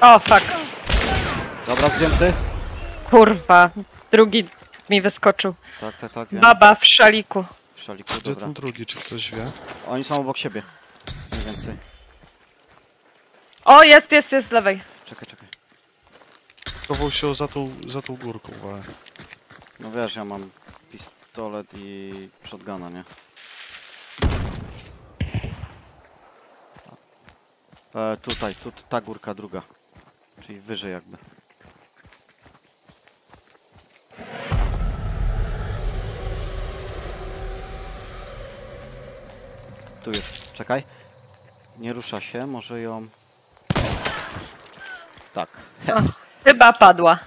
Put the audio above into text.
O, fuck. Dobra, zdjęty. Kurwa. Drugi mi wyskoczył. Tak, tak, tak. Wiem. Baba w szaliku. W szaliku, Gdzie dobra. ten drugi, czy ktoś wie? Oni są obok siebie. Mniej więcej. O, jest, jest, jest z lewej. Czekaj, czekaj. Chował się za tą, za tą górką, ale... No wiesz, ja mam pistolet i shotguna, nie? E, tutaj, tu, ta górka druga. Czyli wyżej jakby. Tu jest, czekaj. Nie rusza się, może ją... Tak. Chyba padła.